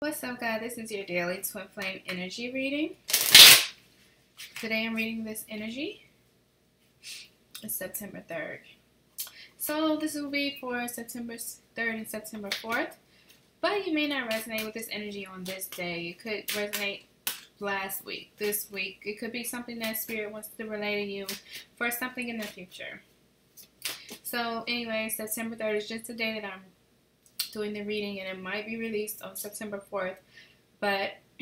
What's up guys, this is your daily twin flame energy reading. Today I'm reading this energy. It's September 3rd. So this will be for September 3rd and September 4th. But you may not resonate with this energy on this day. It could resonate last week, this week. It could be something that spirit wants to relay to you for something in the future. So anyway, September 3rd is just the day that I'm doing the reading, and it might be released on September 4th. But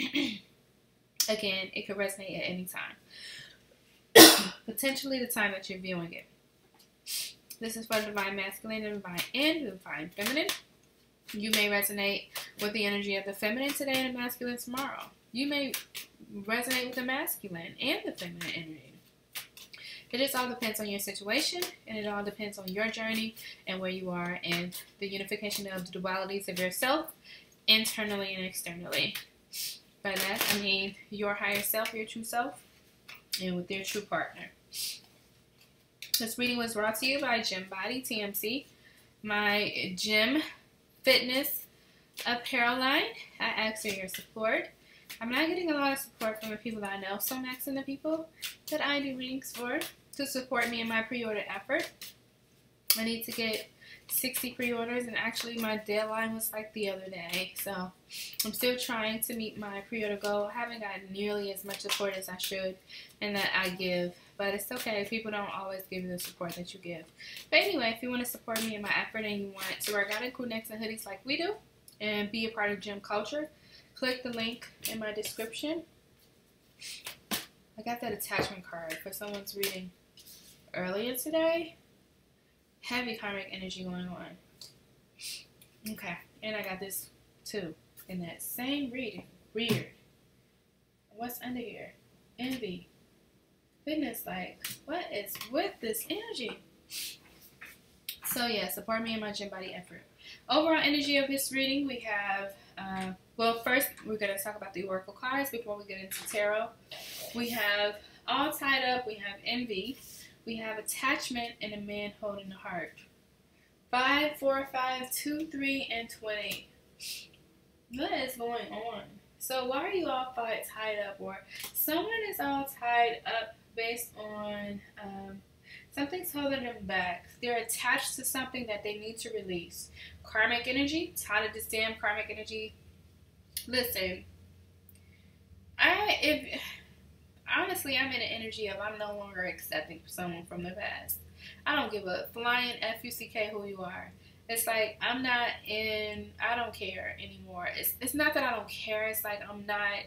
again, it could resonate at any time. Potentially the time that you're viewing it. This is for the divine masculine, and divine, and the divine feminine. You may resonate with the energy of the feminine today and the masculine tomorrow. You may resonate with the masculine and the feminine energy. It just all depends on your situation and it all depends on your journey and where you are and the unification of the dualities of yourself internally and externally. By that, I mean your higher self, your true self, and with your true partner. This reading was brought to you by Gym Body TMC, my gym fitness apparel line. I ask for your support. I'm not getting a lot of support from the people that I know, so I'm asking the people that I do readings for to support me in my pre-order effort. I need to get 60 pre-orders and actually my deadline was like the other day so I'm still trying to meet my pre-order goal. I haven't gotten nearly as much support as I should and that I give but it's okay. People don't always give you the support that you give. But anyway if you want to support me in my effort and you want to work out in cool necks and hoodies like we do and be a part of gym culture click the link in my description I got that attachment card for someone's reading earlier today. Heavy karmic energy going on. Okay, and I got this too in that same reading. Weird. What's under here? Envy. Goodness, like, what is with this energy? So yeah, support me in my gym body effort. Overall energy of this reading, we have, uh, well, first we're going to talk about the oracle cards before we get into tarot. We have all tied up. We have envy we have attachment and a man holding the heart. 5, 4, 5, 2, 3, and 20. What is going on? So why are you all tied up? Or someone is all tied up based on um, something's holding them back. They're attached to something that they need to release. Karmic energy, tied to this damn karmic energy. Listen, I if honestly, I'm in an energy of I'm no longer accepting someone from the past. I don't give a flying F U C K who you are. It's like I'm not in. I don't care anymore. It's it's not that I don't care. It's like I'm not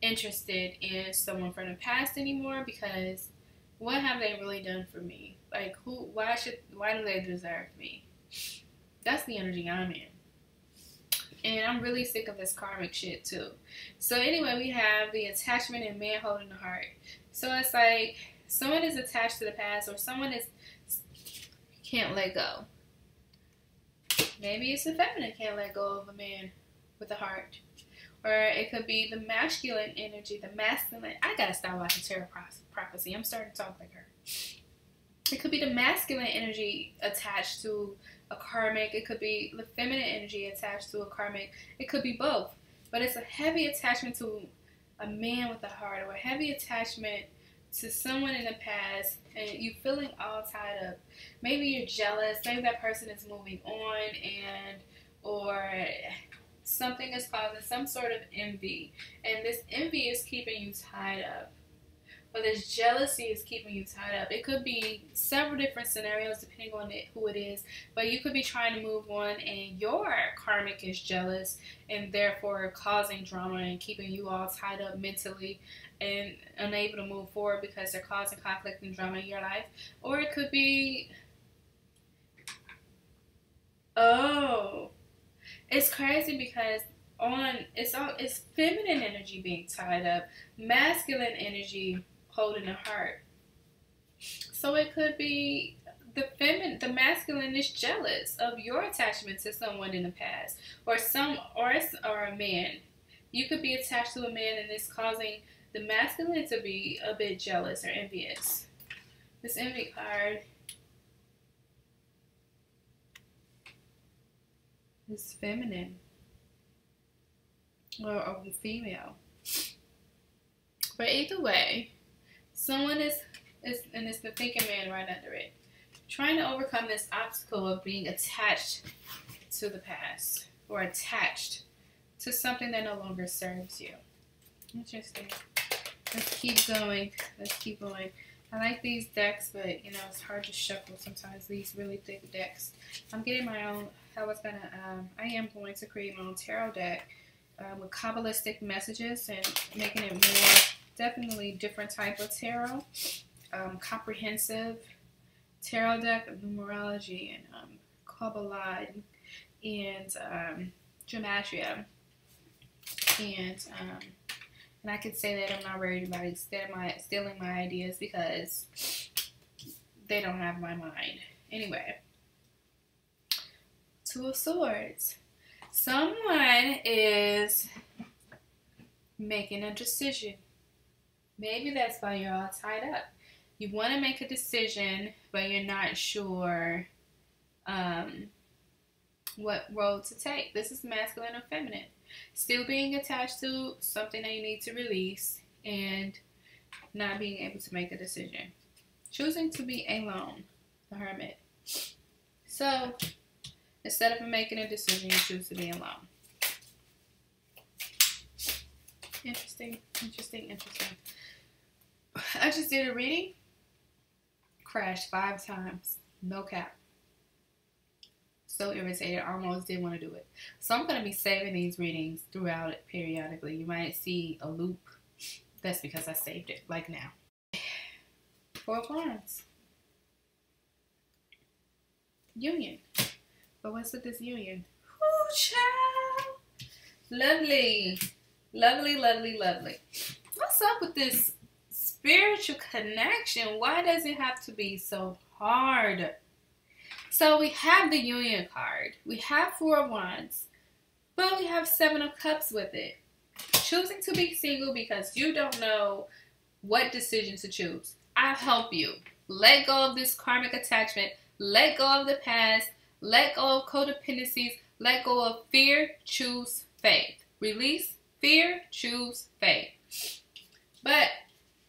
interested in someone from the past anymore because what have they really done for me? Like who? Why should? Why do they deserve me? That's the energy I'm in. And I'm really sick of this karmic shit too. So anyway, we have the attachment and man holding the heart. So it's like someone is attached to the past or someone is can't let go. Maybe it's the feminine can't let go of a man with a heart. Or it could be the masculine energy, the masculine. I gotta stop watching Tarot Prophecy. I'm starting to talk like her. It could be the masculine energy attached to a karmic. It could be the feminine energy attached to a karmic. It could be both. But it's a heavy attachment to a man with a heart or a heavy attachment to someone in the past and you feeling all tied up. Maybe you're jealous. Maybe that person is moving on and or something is causing some sort of envy. And this envy is keeping you tied up or this jealousy is keeping you tied up. It could be several different scenarios depending on it, who it is, but you could be trying to move on and your karmic is jealous and therefore causing drama and keeping you all tied up mentally and unable to move forward because they're causing conflict and drama in your life. Or it could be, oh, it's crazy because on it's all it's feminine energy being tied up, masculine energy holding a heart. So it could be the feminine, the masculine is jealous of your attachment to someone in the past, or some, or or a man. You could be attached to a man, and it's causing the masculine to be a bit jealous or envious. This envy card is feminine. or a female. But either way, someone is, is and it's the thinking man right under it, trying to overcome this obstacle of being attached to the past or attached to something that no longer serves you. Interesting. Let's keep going. Let's keep going. I like these decks, but you know, it's hard to shuffle sometimes these really thick decks. I'm getting my own, I was gonna, um, I am going to create my own tarot deck um, with Kabbalistic messages and making it more, definitely different type of tarot. Um, comprehensive tarot deck of numerology and um, Kabbalah and, um, Gematria. And, um, and I could say that I'm not worried about stealing my, stealing my ideas because they don't have my mind. Anyway, Two of Swords. Someone is making a decision. Maybe that's why you're all tied up. You want to make a decision, but you're not sure um, what road to take. This is masculine or feminine still being attached to something that you need to release and not being able to make a decision. Choosing to be alone, the hermit. So instead of making a decision, you choose to be alone. Interesting, interesting, interesting. I just did a reading, crashed five times, no cap so irritated. I almost didn't want to do it. So I'm going to be saving these readings throughout it periodically. You might see a loop. That's because I saved it, like now. Four of Wands. Union. But what's with this union? Ooh, child. Lovely. Lovely, lovely, lovely. What's up with this spiritual connection? Why does it have to be so hard? So we have the Union card. We have Four of Wands. But we have Seven of Cups with it. Choosing to be single because you don't know what decision to choose. I help you. Let go of this karmic attachment. Let go of the past. Let go of codependencies. Let go of fear. Choose faith. Release fear. Choose faith. But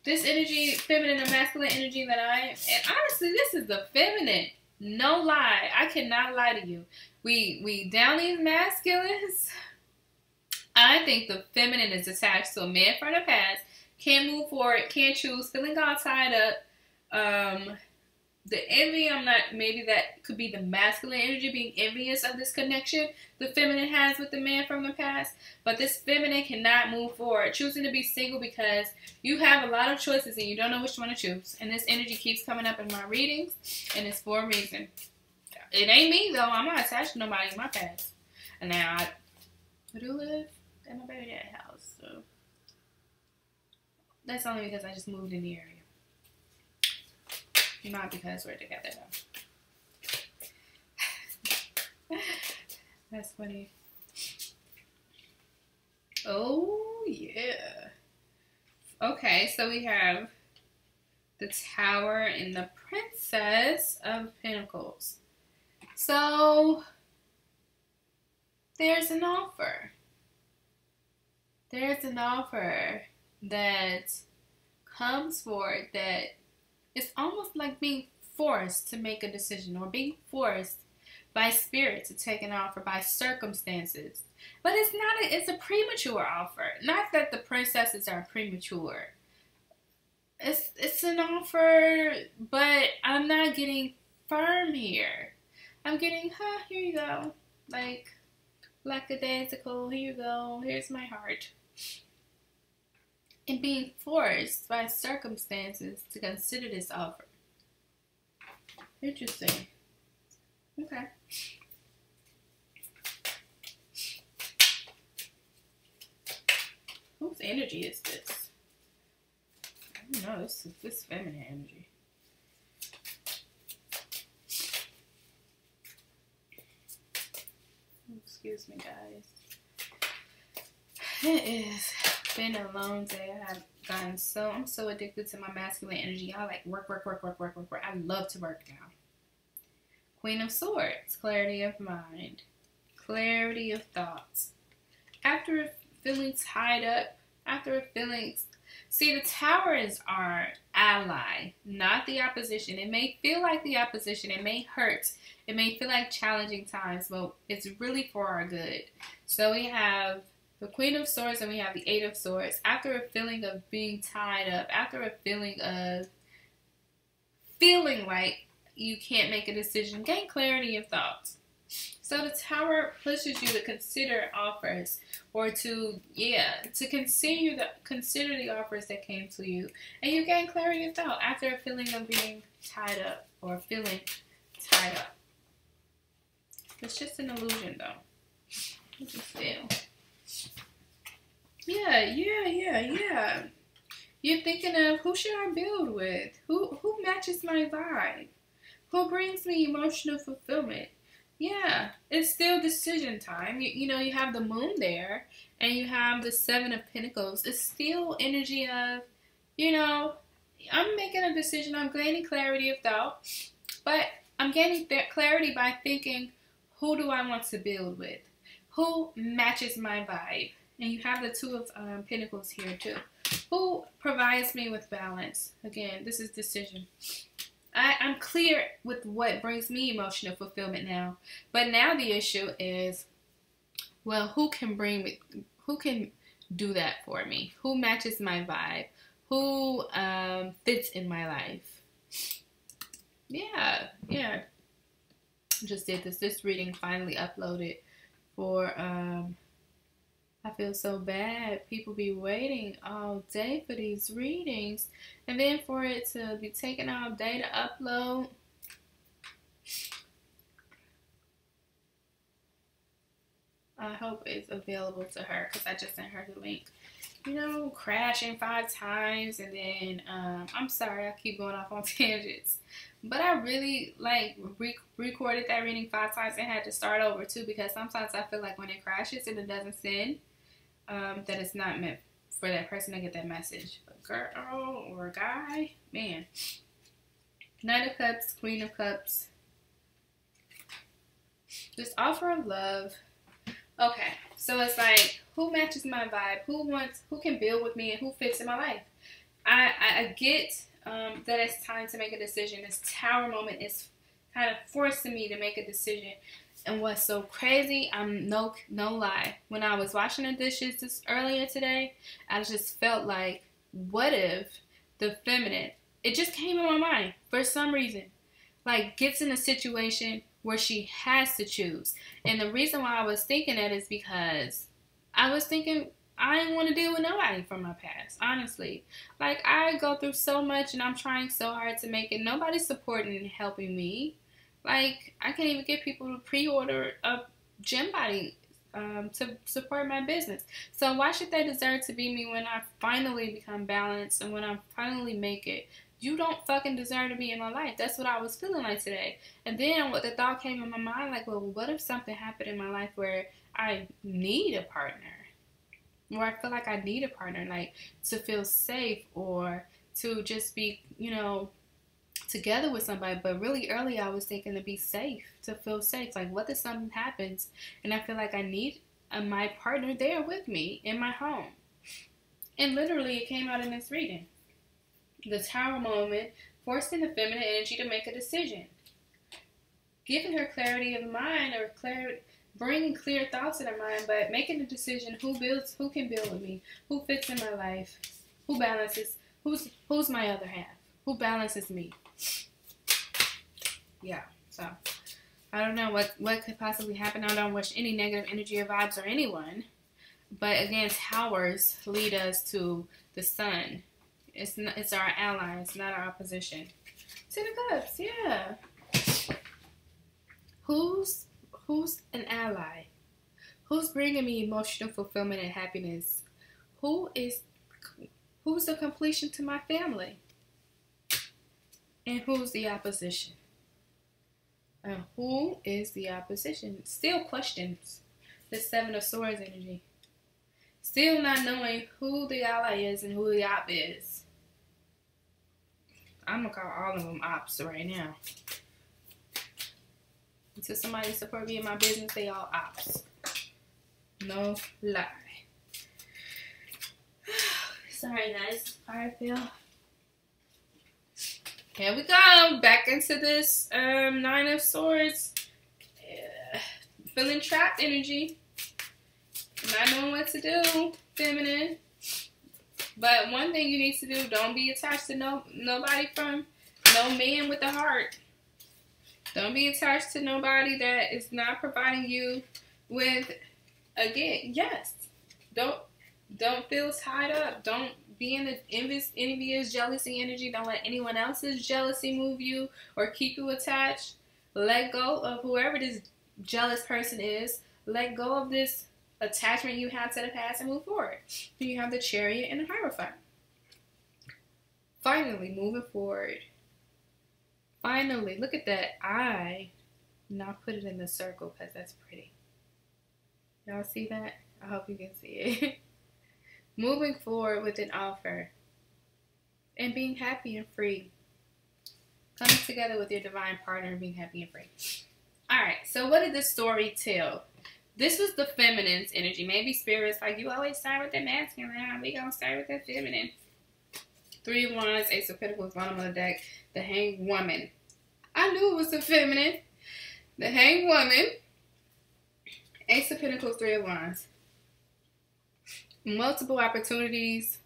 this energy, feminine and masculine energy that I am, and honestly, this is the feminine no lie. I cannot lie to you. We we down these masculines. I think the feminine is attached to a man from the past. Can't move forward, can't choose, feeling all tied up. Um the envy, I'm not, maybe that could be the masculine energy being envious of this connection the feminine has with the man from the past. But this feminine cannot move forward, choosing to be single because you have a lot of choices and you don't know which one to choose. And this energy keeps coming up in my readings, and it's for a reason. It ain't me, though. I'm not attached to nobody in my past. And now I, I do live in my baby dad's house, so that's only because I just moved in the area. Not because we're together though. That's funny. Oh yeah. Okay, so we have the Tower and the Princess of Pentacles. So there's an offer. There's an offer that comes forward that it's almost like being forced to make a decision or being forced by spirit to take an offer by circumstances. But it's not a, it's a premature offer. Not that the princesses are premature. It's it's an offer, but I'm not getting firm here. I'm getting, huh, here you go. Like lackadaisical, here you go, here's my heart and being forced by circumstances to consider this offer. Interesting. Okay. Whose energy is this? I don't know. This is this feminine energy. Excuse me, guys. It is been a long day. I have gotten so I'm so addicted to my masculine energy. I like work, work, work, work, work, work, work. I love to work now. Queen of Swords, clarity of mind, clarity of thoughts. After feeling tied up, after a feeling See, the tower is our ally, not the opposition. It may feel like the opposition. It may hurt. It may feel like challenging times, but it's really for our good. So we have the Queen of Swords and we have the Eight of Swords. After a feeling of being tied up, after a feeling of feeling like you can't make a decision, gain clarity of thoughts. So the tower pushes you to consider offers or to yeah, to consider the consider the offers that came to you. And you gain clarity of thought after a feeling of being tied up or feeling tied up. It's just an illusion though. Still. Yeah, yeah, yeah, yeah. You're thinking of who should I build with? Who who matches my vibe? Who brings me emotional fulfillment? Yeah, it's still decision time. You, you know, you have the moon there and you have the seven of pentacles. It's still energy of, you know, I'm making a decision. I'm gaining clarity of thought, but I'm gaining that clarity by thinking, who do I want to build with? Who matches my vibe? And you have the two of um, pentacles here too. Who provides me with balance? Again, this is decision. I, I'm clear with what brings me emotional fulfillment now. But now the issue is, well, who can bring me, who can do that for me? Who matches my vibe? Who um, fits in my life? Yeah, yeah. Just did this. This reading finally uploaded for um, I feel so bad. People be waiting all day for these readings. And then for it to be taking all day to upload. I hope it's available to her because I just sent her the link. You know, crashing five times and then, um, I'm sorry, I keep going off on tangents. But I really, like, re recorded that reading five times and had to start over too because sometimes I feel like when it crashes and it doesn't send, um, that it's not meant for that person to get that message. A girl or a guy, man. Knight of Cups, Queen of Cups. This offer of love. Okay, so it's like who matches my vibe, who wants, who can build with me, and who fits in my life. I I, I get um, that it's time to make a decision. This tower moment is kind of forcing me to make a decision. And what's so crazy, I'm no no lie. When I was washing the dishes this earlier today, I just felt like, what if the feminine? It just came in my mind for some reason, like gets in a situation where she has to choose. And the reason why I was thinking that is because I was thinking I didn't want to deal with nobody from my past, honestly. Like, I go through so much and I'm trying so hard to make it. Nobody's supporting and helping me. Like, I can't even get people to pre-order a gym body um, to support my business. So why should they deserve to be me when I finally become balanced and when I finally make it? You don't fucking deserve to be in my life. That's what I was feeling like today. And then what the thought came in my mind, like, well, what if something happened in my life where I need a partner? Where I feel like I need a partner, like to feel safe or to just be, you know, together with somebody, but really early I was thinking to be safe, to feel safe. Like, what if something happens and I feel like I need a, my partner there with me in my home? And literally, it came out in this reading. The tower moment, forcing the feminine energy to make a decision, giving her clarity of mind or clarity bringing clear thoughts in her mind, but making a decision who builds, who can build with me, who fits in my life, who balances, who's who's my other half, who balances me yeah, so I don't know what what could possibly happen. I don't wish any negative energy or vibes or anyone. But again, towers lead us to the sun. It's not, it's our ally. It's not our opposition. Ten of Cups, yeah. Who's who's an ally? Who's bringing me emotional fulfillment and happiness? Who is who's the completion to my family? And who's the opposition? And who is the opposition? Still questions the Seven of Swords energy. Still not knowing who the ally is and who the op is. I'm gonna call all of them ops right now. Until somebody support me in my business, they all ops. No lie. Sorry, guys. I Phil. Here we go. Back into this um, Nine of Swords. Feeling trapped energy. Not knowing what to do, feminine. But one thing you need to do, don't be attached to no nobody from no man with a heart. Don't be attached to nobody that is not providing you with again, yes. Don't don't feel tied up. Don't be in the envious, jealousy energy. Don't let anyone else's jealousy move you or keep you attached. Let go of whoever this jealous person is. Let go of this attachment you have to the past and move forward. You have the chariot and the hierophant. Finally, moving forward. Finally, look at that I. Now put it in the circle because that's pretty. Y'all see that? I hope you can see it. moving forward with an offer and being happy and free. Coming together with your divine partner and being happy and free. All right, so what did this story tell? This was the feminine's energy. Maybe spirits like you always start with the masculine. We gonna start with the feminine. Three of Wands, Ace of Pentacles, bottom of the deck. The Hanged Woman. I knew it was the feminine. The Hanged Woman. Ace of Pentacles, Three of Wands multiple opportunities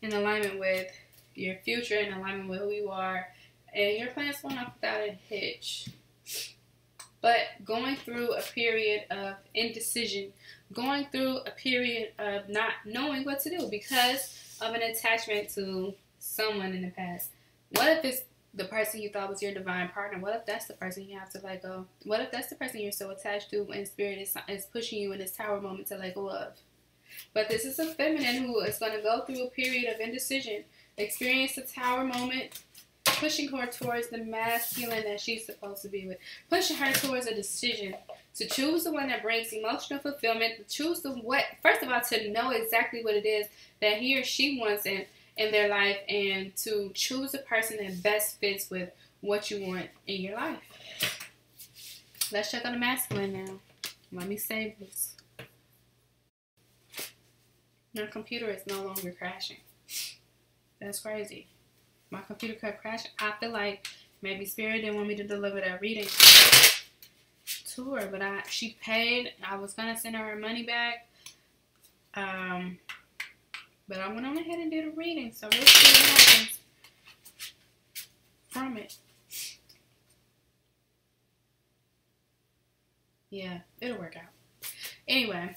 in alignment with your future, in alignment with who you are, and your plans going off without a hitch. But going through a period of indecision, going through a period of not knowing what to do because of an attachment to someone in the past. What if it's the person you thought was your divine partner? What if that's the person you have to let go? What if that's the person you're so attached to and spirit is, is pushing you in this tower moment to let go of? But this is a feminine who is going to go through a period of indecision, experience the tower moment, pushing her towards the masculine that she's supposed to be with, pushing her towards a decision to choose the one that brings emotional fulfillment, to choose the what, first of all, to know exactly what it is that he or she wants in, in their life, and to choose a person that best fits with what you want in your life. Let's check on the masculine now. Let me save this. Your computer is no longer crashing. That's crazy. My computer kept crashing. I feel like maybe Spirit didn't want me to deliver that reading to her, but I she paid. I was gonna send her her money back. Um, but I went on ahead and did a reading, so we'll see what happens from it. Yeah, it'll work out. Anyway,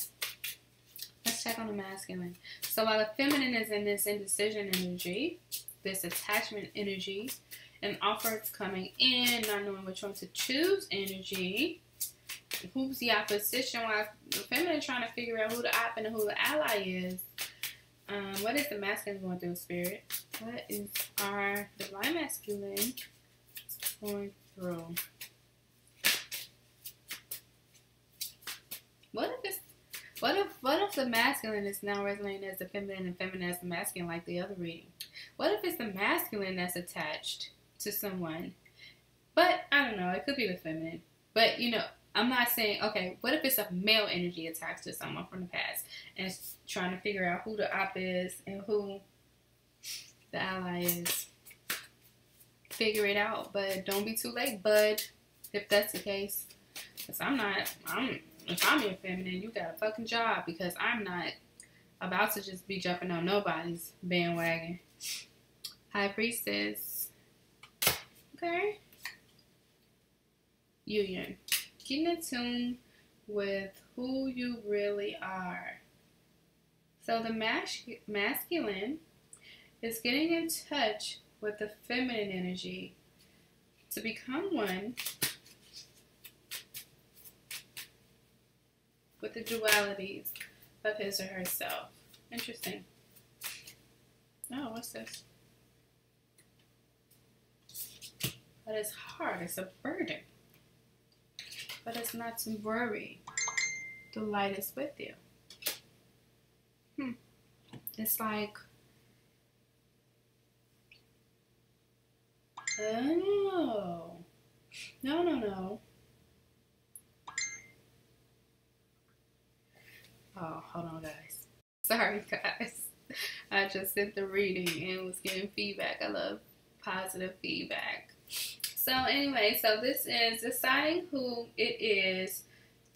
check on the masculine. So while the feminine is in this indecision energy, this attachment energy, and offers coming in, not knowing which one to choose energy, who's the opposition, while the feminine trying to figure out who the op and who the ally is. Um, what is the masculine going through, spirit? What is our divine masculine going through? What if it's what if what if the masculine is now resonating as the feminine and feminine as the masculine like the other reading? What if it's the masculine that's attached to someone? But I don't know, it could be the feminine. But you know, I'm not saying okay, what if it's a male energy attached to someone from the past and it's trying to figure out who the op is and who the ally is. Figure it out, but don't be too late, bud, if that's the case. Because I'm not, I'm if I'm your feminine, you got a fucking job because I'm not about to just be jumping on nobody's bandwagon. High Priestess. Okay. Union. Getting in tune with who you really are. So the mas- masculine is getting in touch with the feminine energy to become one with the dualities of his or herself. Interesting. Oh, what's this? But it's hard, it's a burden. But it's not to worry. The light is with you. Hmm. It's like, oh, no, no, no. Oh, hold on, guys. Sorry, guys. I just sent the reading and was getting feedback. I love positive feedback. So anyway, so this is deciding who it is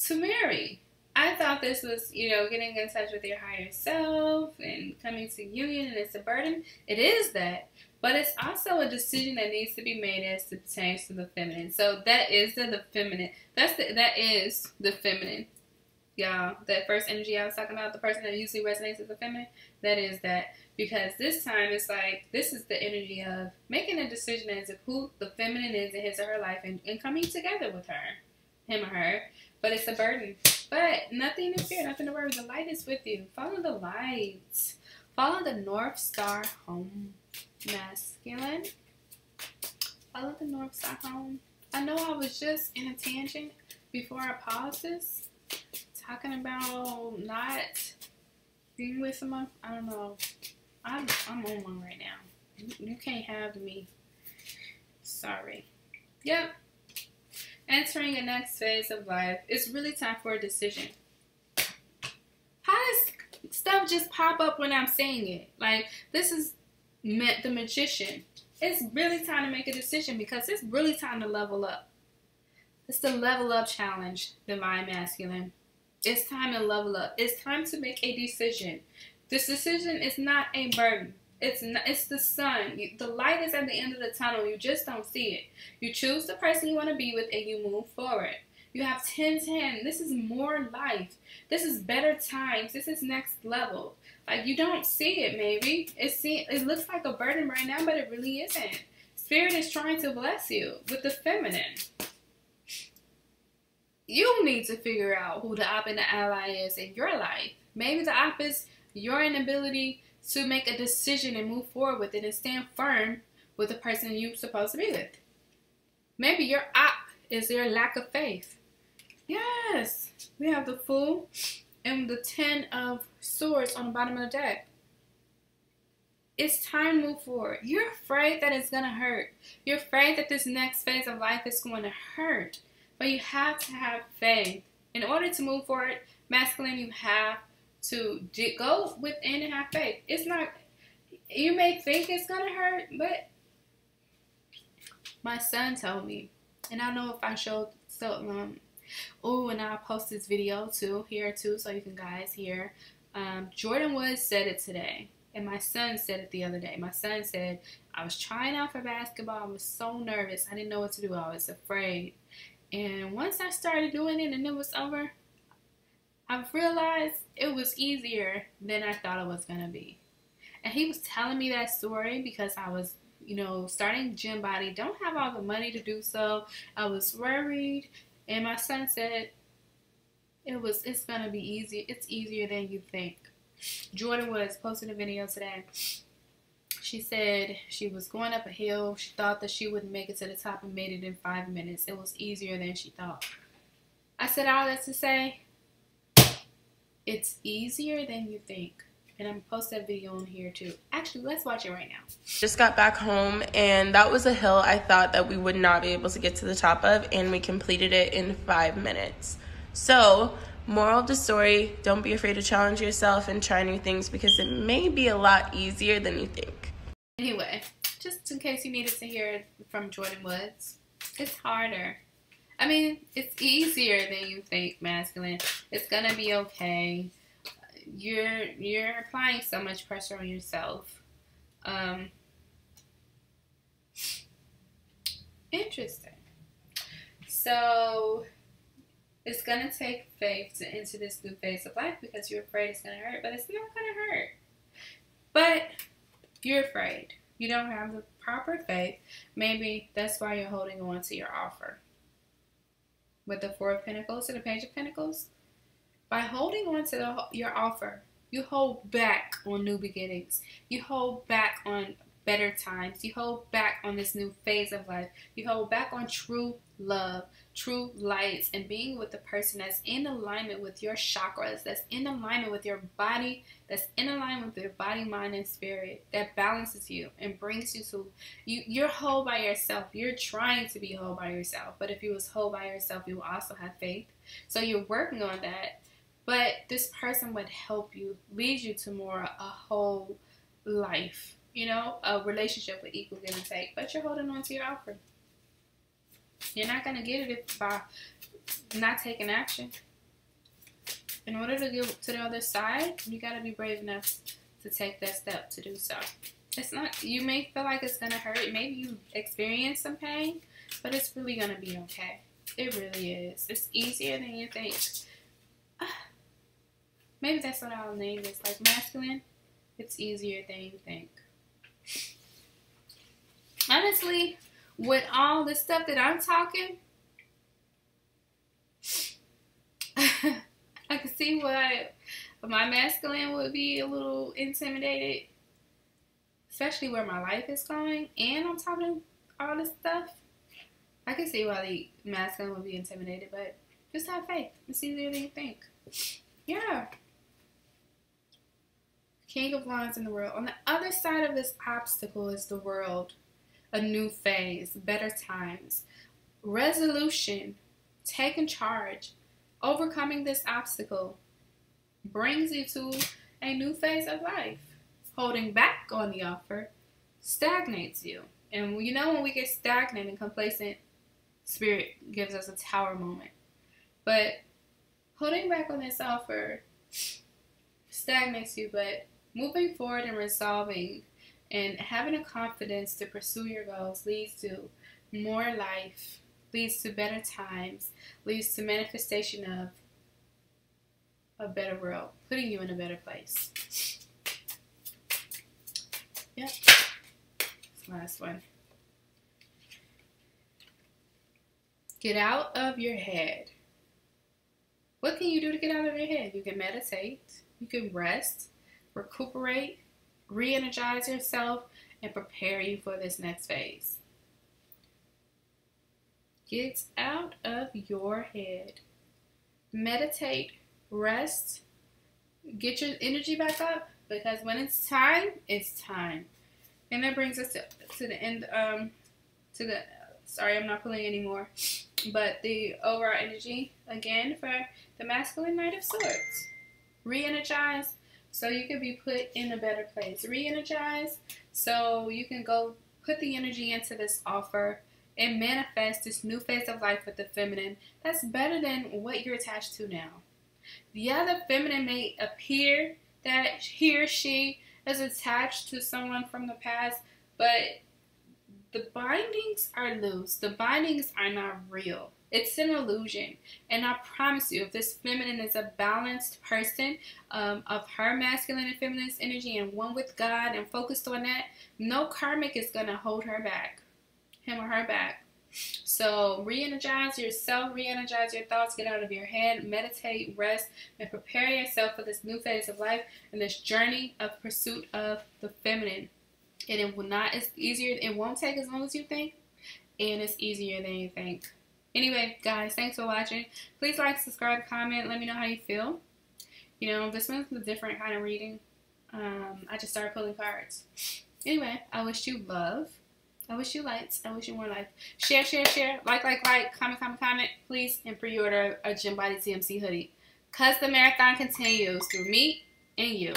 to marry. I thought this was, you know, getting in touch with your higher self and coming to union and it's a burden. It is that. But it's also a decision that needs to be made as it pertains to the feminine. So that is the, the feminine. That's the that is the feminine. Y'all, that first energy I was talking about, the person that usually resonates with the feminine, that is that. Because this time it's like this is the energy of making a decision as to who the feminine is in his or her life and, and coming together with her. Him or her. But it's a burden. But nothing to fear, nothing to worry. The light is with you. Follow the light. Follow the North Star home masculine. Follow the North Star home. I know I was just in a tangent before I paused this, talking about not being with someone. I don't know. I'm I'm on one right now. You, you can't have me. Sorry. Yep. Entering the next phase of life. It's really time for a decision. How does stuff just pop up when I'm saying it? Like this is met the magician. It's really time to make a decision because it's really time to level up. It's the level up challenge, divine masculine. It's time to level up. It's time to make a decision. This decision is not a burden. It's not, it's the sun. You, the light is at the end of the tunnel. You just don't see it. You choose the person you want to be with and you move forward. You have 10 10. This is more life. This is better times. This is next level. Like you don't see it maybe. It see it looks like a burden right now, but it really isn't. Spirit is trying to bless you with the feminine. You need to figure out who the op and the ally is in your life. Maybe the op is your inability to make a decision and move forward with it and stand firm with the person you're supposed to be with. Maybe your op is your lack of faith. Yes, we have the Fool and the Ten of Swords on the bottom of the deck. It's time to move forward. You're afraid that it's going to hurt. You're afraid that this next phase of life is going to hurt. But you have to have faith. In order to move forward, masculine, you have to go within and have faith. It's not, you may think it's going to hurt, but my son told me, and I know if I showed so um oh and I'll post this video too here too so you can guys hear. Um, Jordyn Woods said it today and my son said it the other day. My son said I was trying out for basketball. I was so nervous. I didn't know what to do. I was afraid and once I started doing it and it was over I've realized it was easier than I thought it was gonna be and he was telling me that story because I was you know, starting gym body, don't have all the money to do so. I was worried, and my son said it was it's gonna be easy. It's easier than you think. Jordyn was posting a video today. She said she was going up a hill. She thought that she wouldn't make it to the top and made it in five minutes. It was easier than she thought. I said all that to say it's easier than you think and I'm gonna post that video on here too. Actually, let's watch it right now. Just got back home, and that was a hill I thought that we would not be able to get to the top of, and we completed it in five minutes. So, moral of the story don't be afraid to challenge yourself and try new things because it may be a lot easier than you think. Anyway, just in case you needed to hear from Jordyn Woods, it's harder. I mean, it's easier than you think, masculine. It's gonna be okay you're you're applying so much pressure on yourself. Um, interesting. So it's gonna take faith to enter this new phase of life because you're afraid it's gonna hurt, but it's not gonna hurt. But you're afraid. You don't have the proper faith. Maybe that's why you're holding on to your offer. With the Four of Pentacles and the Page of Pentacles, by holding on to the, your offer, you hold back on new beginnings. You hold back on better times. You hold back on this new phase of life. You hold back on true love, true lights, and being with the person that's in alignment with your chakras, that's in alignment with your body, that's in alignment with your body, mind, and spirit, that balances you and brings you to you. You're whole by yourself. You're trying to be whole by yourself. But if you was whole by yourself, you will also have faith. So you're working on that but this person would help you, lead you to more a whole life, you know, a relationship with equal give and take. But you're holding on to your offer. You're not gonna get it if by not taking action. In order to get to the other side, you gotta be brave enough to take that step to do so. It's not. You may feel like it's gonna hurt. Maybe you experience some pain, but it's really gonna be okay. It really is. It's easier than you think. Maybe that's what I'll name this. Like masculine, it's easier than you think. Honestly, with all the stuff that I'm talking, I can see why my masculine would be a little intimidated, especially where my life is going, and I'm talking all this stuff. I can see why the masculine would be intimidated, but just have faith. It's easier than you think. Yeah. King of Wands in the world. On the other side of this obstacle is the world. A new phase, better times, resolution, taking charge, overcoming this obstacle brings you to a new phase of life. Holding back on the offer stagnates you. And you know when we get stagnant and complacent, spirit gives us a tower moment. But holding back on this offer stagnates you, but moving forward and resolving and having a confidence to pursue your goals leads to more life, leads to better times, leads to manifestation of a better world, putting you in a better place. Yep. Last one. Get out of your head. What can you do to get out of your head? You can meditate, you can rest, recuperate, re energize yourself, and prepare you for this next phase. Get out of your head. Meditate, rest, get your energy back up because when it's time, it's time. And that brings us to, to the end, um, to the, sorry, I'm not pulling anymore, but the overall energy again for the masculine Knight of Swords. Re energize so you can be put in a better place. Re energize so you can go put the energy into this offer and manifest this new phase of life with the feminine that's better than what you're attached to now. The other feminine may appear that he or she is attached to someone from the past, but the bindings are loose. The bindings are not real. It's an illusion. And I promise you, if this feminine is a balanced person um, of her masculine and feminine energy and one with God and focused on that, no karmic is going to hold her back, him or her back. So re-energize yourself, re-energize your thoughts, get out of your head, meditate, rest, and prepare yourself for this new phase of life and this journey of pursuit of the feminine. And it will not it's easier it won't take as long as you think, and it's easier than you think. Anyway, guys, thanks for watching. Please like, subscribe, comment, let me know how you feel. You know, this one's a different kind of reading. Um, I just started pulling cards. Anyway, I wish you love I wish you lights. I wish you more life. Share, share, share. Like, like, like. Comment, comment, comment. Please. And pre-order a Gym Body TMC hoodie. Because the marathon continues through me and you.